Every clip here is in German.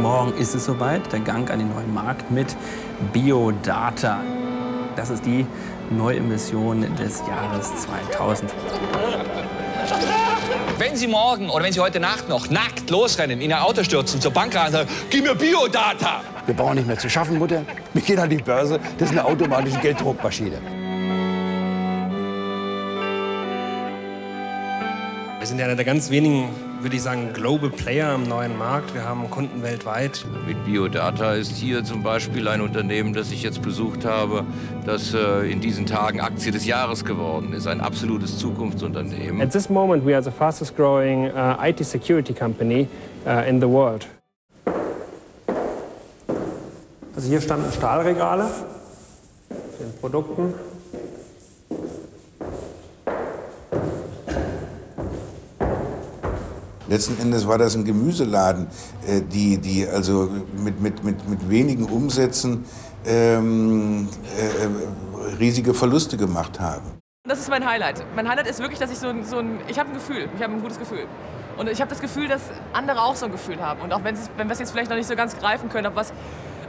Morgen ist es soweit, der Gang an den neuen Markt mit Biodata. Das ist die Neuemission des Jahres 2000. Wenn Sie morgen oder wenn Sie heute Nacht noch nackt losrennen, in Ihr Auto stürzen, zur Bank rein und sagen, gib mir Biodata. Wir brauchen nicht mehr zu schaffen, Mutter. Wir gehen an die Börse. Das ist eine automatische Gelddruckmaschine. Wir sind ja einer der ganz wenigen, würde ich sagen, Global Player am neuen Markt. Wir haben Kunden weltweit. Mit Biodata ist hier zum Beispiel ein Unternehmen, das ich jetzt besucht habe, das äh, in diesen Tagen Aktie des Jahres geworden ist. Ein absolutes Zukunftsunternehmen. At this moment, we are the fastest growing uh, IT security company uh, in the world. Also hier standen Stahlregale mit den Produkten. Letzten Endes war das ein Gemüseladen, äh, die, die also mit, mit, mit, mit wenigen Umsätzen ähm, äh, riesige Verluste gemacht haben. Das ist mein Highlight. Mein Highlight ist wirklich, dass ich so ein, so ein ich habe ein Gefühl, ich habe ein gutes Gefühl. Und ich habe das Gefühl, dass andere auch so ein Gefühl haben. Und auch wenn, wenn wir es jetzt vielleicht noch nicht so ganz greifen können, ob was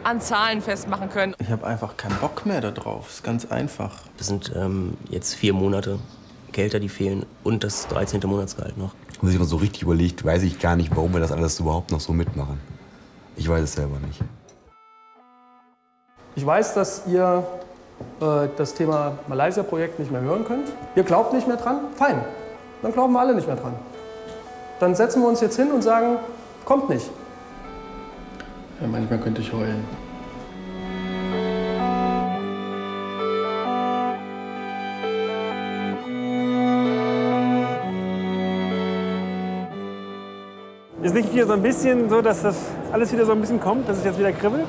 an Zahlen festmachen können. Ich habe einfach keinen Bock mehr darauf. ist ganz einfach. Das sind ähm, jetzt vier Monate Gehälter, die fehlen und das 13. Monatsgehalt noch. Wenn man sich mal so richtig überlegt, weiß ich gar nicht, warum wir das alles überhaupt noch so mitmachen. Ich weiß es selber nicht. Ich weiß, dass ihr äh, das Thema Malaysia-Projekt nicht mehr hören könnt. Ihr glaubt nicht mehr dran? Fein. Dann glauben wir alle nicht mehr dran. Dann setzen wir uns jetzt hin und sagen, kommt nicht. Ja, manchmal könnte ich heulen. Ist nicht wieder so ein bisschen so, dass das alles wieder so ein bisschen kommt, dass es jetzt wieder kribbelt?